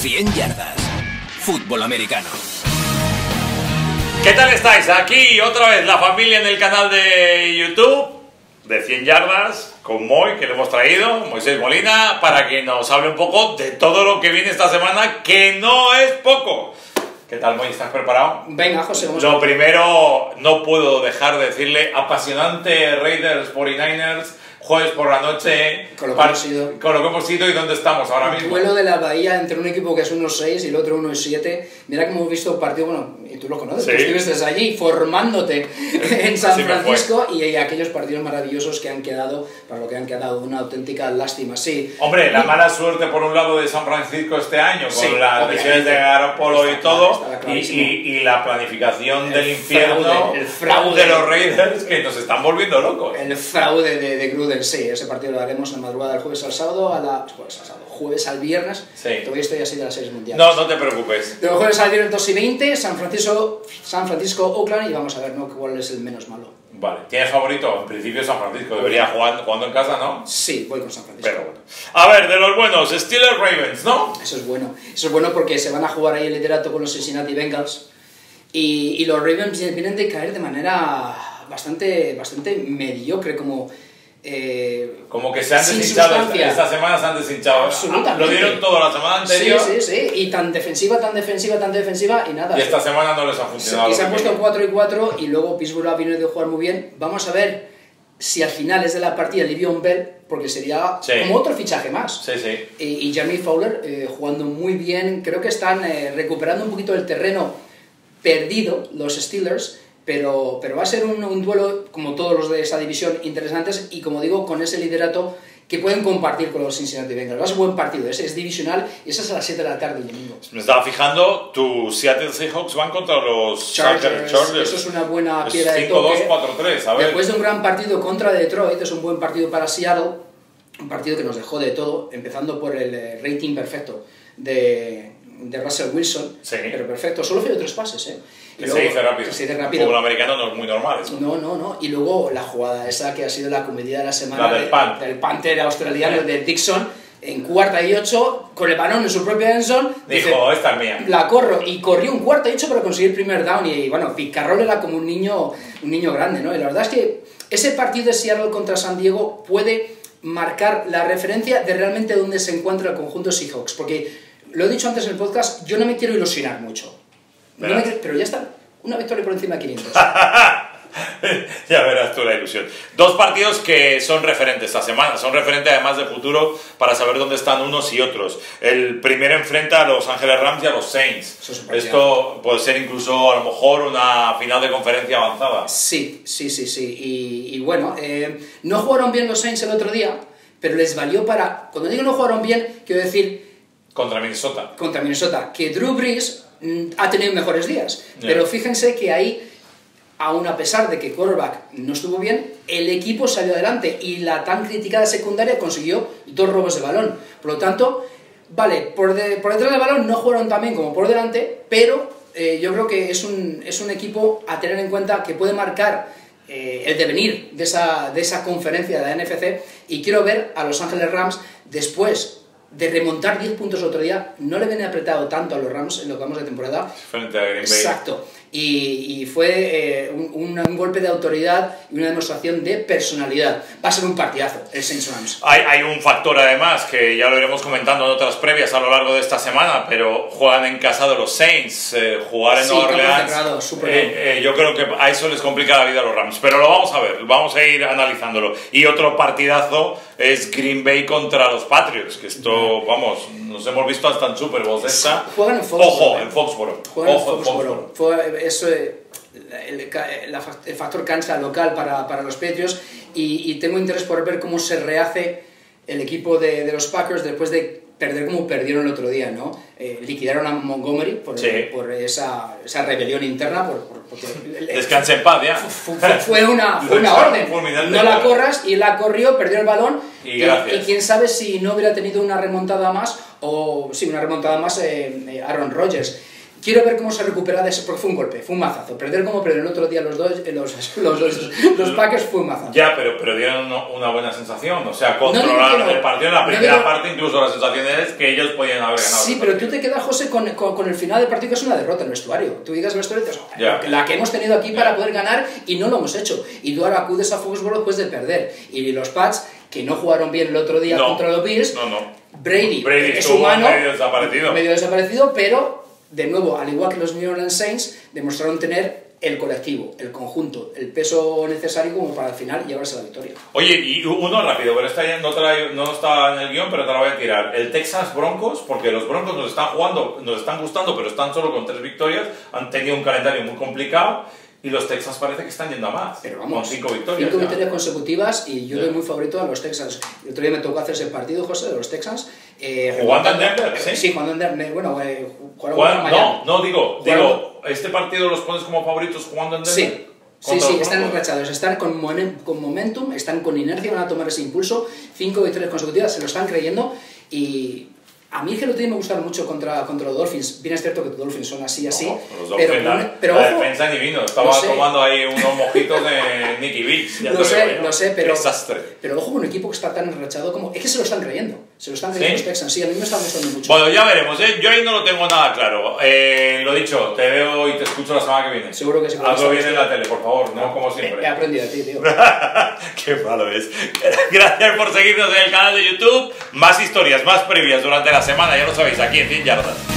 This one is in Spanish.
100 yardas. Fútbol americano. ¿Qué tal estáis? Aquí otra vez la familia en el canal de YouTube de 100 yardas con Moy, que le hemos traído, Moisés Molina, para que nos hable un poco de todo lo que viene esta semana, que no es poco. ¿Qué tal, Moy? ¿Estás preparado? Venga, José, vamos Lo primero, no puedo dejar de decirle apasionante Raiders 49ers jueves por la noche. Con lo que hemos sido. Con lo que hemos sido y dónde estamos ahora mismo. Duelo de la Bahía entre un equipo que es 1-6 y el otro 1-7. Mira que hemos visto partido, bueno, y tú lo conoces, Sí. tú estuviste allí formándote en San Sí Francisco y aquellos partidos maravillosos que han quedado, para lo que han quedado, una auténtica lástima, sí. Hombre, la mala suerte por un lado de San Francisco este año, con Sí, las lesiones de Garoppolo y todo, claro, y, y- y la planificación El del infierno fraude, el fraude. de los Raiders que nos están volviendo locos. El fraude de, de Gruden, sí, ese partido lo haremos en la madrugada del jueves al sábado, a la, jueves al sábado, jueves al viernes, Sí. todavía estoy así de las series mundiales. No, no te preocupes. De los jueves al viernes 2 y 20, San Francisco, San Francisco, Oakland, y vamos a ver ¿no? cuál es el menos malo. Vale, ¿tienes favorito? En principio San Francisco, debería jugar jugando en casa, ¿no? Sí, voy con San Francisco. Pero bueno. A ver, de los buenos, Steelers Ravens, ¿no? Eso es bueno. Eso es bueno porque se van a jugar ahí el liderato con los Cincinnati Bengals. Y, y los Ravens vienen de caer de manera bastante, bastante mediocre, como... eh, Como que se han deshinchado, esta, semana se han deshinchado. Absolutamente. Lo dieron todo la semana sí, anterior sí, sí. Y tan defensiva, tan defensiva, tan defensiva, y nada. y esta semana no les ha funcionado. y se han puesto querían. 4 y 4 y luego Pittsburgh ha venido de jugar muy bien. Vamos a ver si al final es de la partida Livion Bell, porque sería Sí. como otro fichaje más. Sí, sí. Y, y Jeremy Fowler eh, jugando muy bien. Creo que están eh, recuperando un poquito el terreno perdido los Steelers. Pero, pero va a ser un, un duelo, como todos los de esa división, interesantes y como digo, con ese liderato que pueden compartir con los Cincinnati Bengals. Va a ser un buen partido, ese es divisional y es a las 7 de la tarde el domingo. Me estaba fijando, tus Seattle Seahawks van contra los Chargers, Chargers. eso es una buena Es piedra de 5-2, toque. 4-3, a ver. Después de un gran partido contra Detroit, es un buen partido para Seattle, un partido que nos dejó de todo, empezando por el eh, rating perfecto de, de Russell Wilson, Sí. pero perfecto, solo falló tres pases, ¿eh? Y Que luego- se dice rápido. que se dice rápido. fútbol americano no es muy normal eso. No, no, no. Y luego la jugada esa que ha sido la comedia de la semana La del de- punt. del Panther australiano, de Dixon, en cuarta y ocho, con el balón en su propia endzone. dice, Dijo, esta es mía. la corro y corrió un cuarto y ocho para conseguir primer down y bueno, Picarrol era como un niño, un niño grande, ¿no? Y la verdad es que ese partido de Seattle contra San Diego puede marcar la referencia de realmente dónde se encuentra el conjunto Seahawks, porque lo he dicho antes en el podcast, yo no me quiero ilusionar mucho, No me pero ya está, una victoria por encima de 500. ya verás tú la ilusión. Dos partidos que son referentes esta semana, son referentes además de futuro para saber dónde están unos y otros. El primero enfrenta a los Ángeles Rams y a los Saints. Es. Esto puede ser incluso a lo mejor una final de conferencia avanzada. Sí, sí, sí, sí. Y, y bueno, eh, no jugaron bien los Saints el otro día, pero les valió para... Cuando digo no jugaron bien, quiero decir Contra Minnesota. contra Minnesota, que Drew Brees mm, ha tenido mejores días. Pero fíjense que ahí, aún a pesar de que quarterback no estuvo bien, el equipo salió adelante y la tan criticada secundaria consiguió dos robos de balón. Por lo tanto, vale, por, de- por detrás del balón no jugaron tan bien como por delante, pero eh, yo creo que es un, es un equipo a tener en cuenta que puede marcar eh, el devenir de esa, de esa conferencia de la NFC y quiero ver a Los Ángeles Rams después de remontar 10 puntos otro día, no le viene apretado tanto a los Rams en lo que vamos de temporada. Frente a Green Bay. Exacto. Y, y fue eh, un, un- golpe de autoridad y una demostración de personalidad. Va a ser un partidazo el Saints Rams. Hay, hay un factor además que ya lo iremos comentando en otras previas a lo largo de esta semana, pero juegan en casa de los Saints, eh, jugar en Sí, Nueva Orleans. cerrado, eh, eh, yo creo que a eso les complica la vida a los Rams, pero lo vamos a ver, vamos a ir analizándolo. Y otro partidazo es Green Bay contra los Patriots, que esto, vamos, nos hemos visto hasta en Super Bowl esta. Juegan en Foxborough, Ojo, eh. en Foxborough. Juegan en Ojo, en Foxborough. Fue eso, eh, el, la- el factor cancha local para, para los Patriots y, y tengo interés por ver cómo se rehace el equipo de, de los Packers después de perder como perdieron el otro día, ¿no? Eh, liquidaron a Montgomery por, Sí. por esa, esa rebelión interna, por, por- porque Descanse en paz ya. Fu- fu- fue una, fue una orden. No la corras y la corrió, perdió el balón. Y gracias. y quién sabe si no hubiera tenido una remontada más o sí, una remontada más eh, eh, Aaron Rodgers. Quiero ver cómo se recupera de eso, porque fue un golpe, fue un mazazo. Perder como perder el otro día los dos, eh, los, los, los, los Packers fue un mazazo. Ya, pero, pero dieron una buena sensación. O sea, No controlaron no. el partido en la primera parte, incluso la sensación es que ellos podían haber ganado. Sí, pero tú te quedas, José, con, con, con el final del partido que es una derrota en el vestuario. Tú digas el vestuario y dices, "Oh, Ya. la que hemos tenido aquí Ya. para poder ganar y no lo hemos hecho. Y tú ahora acudes a Foxborough después de perder. Y los Pats, que no jugaron bien el otro día contra los Bills, No, no. Brady, Brady es humano, medio desaparecido. medio desaparecido, pero de nuevo, al igual que los New Orleans Saints, demostraron tener el colectivo, el conjunto, el peso necesario como para al final llevarse la victoria. Oye, y uno rápido, pero esta ya no, trae- no está en el guion, pero te la voy a tirar. El Texas Broncos, porque los Broncos nos están jugando, nos están gustando, pero están solo con tres victorias, han tenido un calendario muy complicado, y los Texas parece que están yendo a más, Pero con cinco victorias. cinco ya. victorias consecutivas y yo Ya. doy muy favorito a los Texans. El otro día me tocó hacer ese partido, José, de los Texans. eh, ¿Jugando en Denver? Sí. Sí, jugando en Denver. Bueno, eh, Miami. no, no, digo, digo, ¿este partido los pones como favoritos jugando en Denver? Sí. Sí, sí, están enrachados, están con, con momentum, están con inercia, van a tomar ese impulso. Cinco victorias consecutivas, se lo están creyendo. Y a mí es que el otro día me gustaron mucho contra, contra los Dolphins. Bien es cierto que los Dolphins son así, así. No, los pero, Dolphins, pero la ojo, defensa ni vino, estaba Lo sé. tomando ahí unos mojitos de Nicky Beach. ya Lo te sé, lo sé, pero- Desastre. pero ojo con un equipo que está tan enrachado como... Es que se lo están creyendo. Se lo están creyendo ¿Sí? los Texans. Sí, a mí me está gustando mucho. Bueno, ya veremos, ¿eh? Yo ahí no lo tengo nada claro. Eh, lo dicho, te veo y te escucho la semana que viene. Seguro que sí, Hazlo bien en la tele, por favor, no como He siempre. aprendido de ti, tío. Qué malo es. Gracias por seguirnos en el canal de YouTube. Más historias, más previas durante la semana, ya lo sabéis, aquí en 100 Yardas.